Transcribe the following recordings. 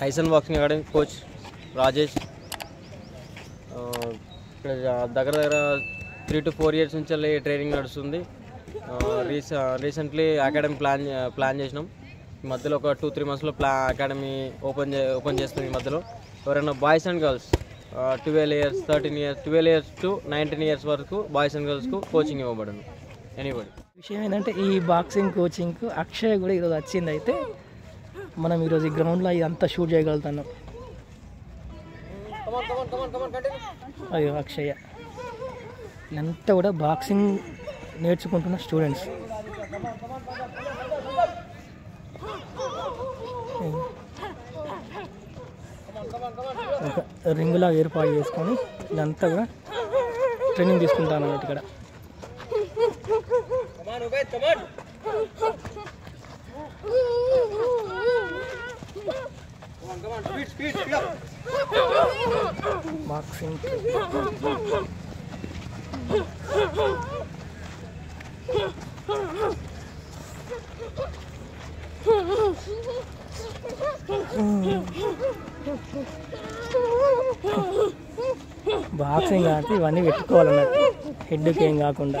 Tyson boxing academy coach Rajesh ఇక్కడ దగ్గర దగ్గర త్రీ టు ఫోర్ ఇయర్స్ నుంచి వెళ్ళి ట్రైనింగ్ నడుస్తుంది. రీస రీసెంట్లీ అకాడమీ ప్లాన్ ప్లాన్ చేసినాం. ఈ మధ్యలో ఒక టూ త్రీ మంత్స్లో ప్లా అకాడమీ ఓపెన్ చే ఓపెన్ చేస్తుంది ఈ మధ్యలో. ఎవరైనా boys and girls twelve years thirteen years twelve years to nineteen years వరకు బాయ్స్ అండ్ గర్ల్స్కు కోచింగ్ ఇవ్వబడను. ఎనీబడి విషయం ఏంటంటే ఈ బాక్సింగ్ కోచింగ్కు అక్షయ్ కూడా ఈరోజు వచ్చింది అయితే మనం ఈరోజు ఈ గ్రౌండ్లో ఇదంతా షూట్ చేయగలుగుతున్నాం. అయ్యో అక్షయ్య. ఇదంతా కూడా బాక్సింగ్ నేర్చుకుంటున్న స్టూడెంట్స్ ఒక రింగులా ఏర్పాటు చేసుకొని ఇదంతా కూడా ట్రైనింగ్ తీసుకుంటాను అన్నట్టు ఇక్కడ. బాక్సింగ్ బాక్సింగ్ కాబట్టి ఇవన్నీ పెట్టుకోవాలన్నట్టు హెడ్కి ఏం కాకుండా.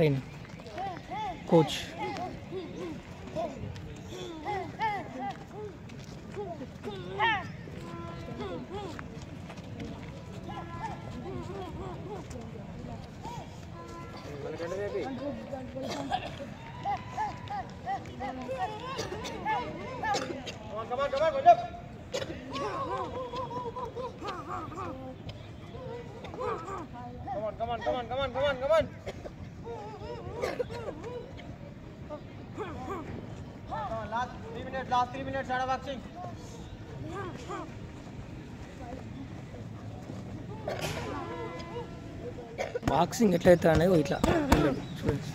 Trainer coach Come on, come on, go, go. come on, come on, come on, come on, come on. Training coach boxing ఎట్లయితే అనేది ఇట్లా చూడండి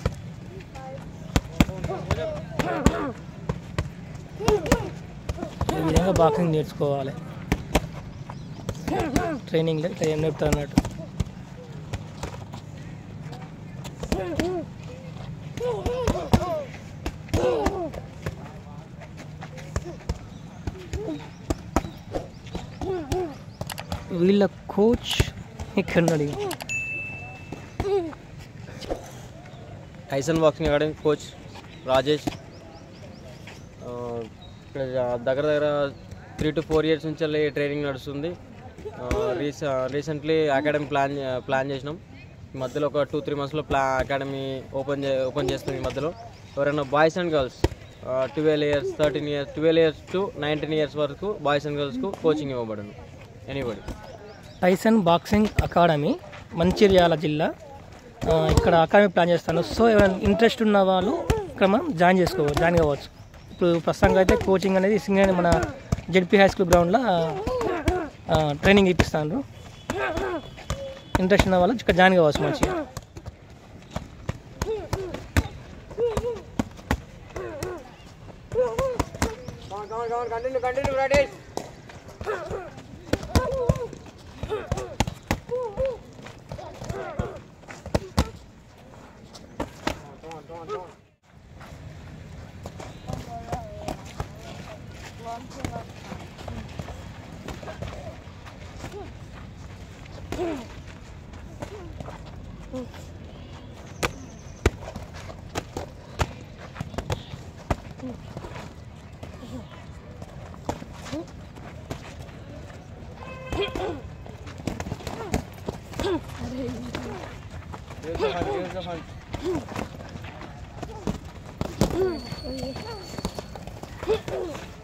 ఈ విధంగా బాక్సింగ్ నేర్చుకోవాలి ట్రైనింగ్లో ఇట్లా ఏం నేర్పుతారు అన్నట్టు వీళ్ళ coach ఇక్కడున్నాడు Tyson boxing academy coach Rajesh. ఇక్కడ దగ్గర దగ్గర త్రీ టు ఫోర్ ఇయర్స్ నుంచి వెళ్ళి ట్రైనింగ్ నడుస్తుంది. రీస రీసెంట్లీ అకాడమీ ప్లాన్ ప్లాన్ చేసినాం. ఈ మధ్యలో ఒక టూ త్రీ మంత్స్లో ప్లా అకాడమీ ఓపెన్ చే ఓపెన్ చేస్తుంది ఈ మధ్యలో. ఎవరైనా boys and girls twelve years thirteen years twelve years to nineteen years వరకు బాయ్స్ అండ్ గర్ల్స్కు coaching ఇవ్వబడను. Anybody Tyson boxing academy Mancherial జిల్లా. ఇక్కడ అకాడమీ ప్లాన్ చేస్తాను. సో ఎవరైనా ఇంట్రెస్ట్ ఉన్న వాళ్ళు ఇక్కడ మనం జాయిన్ చేసుకో జాయిన్ కావచ్చు. ఇప్పుడు ప్రస్తుతంగా అయితే కోచింగ్ అనేది సింగర్ మన జెడ్పీ హై స్కూల్ గ్రౌండ్లో ట్రైనింగ్ ఇప్పిస్తాను ఇంట్రెస్ట్ ఉన్న వాళ్ళు ఇక్కడ జాయిన్ కావచ్చు మంచి కంటిన్యూ కంటిన్యూ Oh, yeah.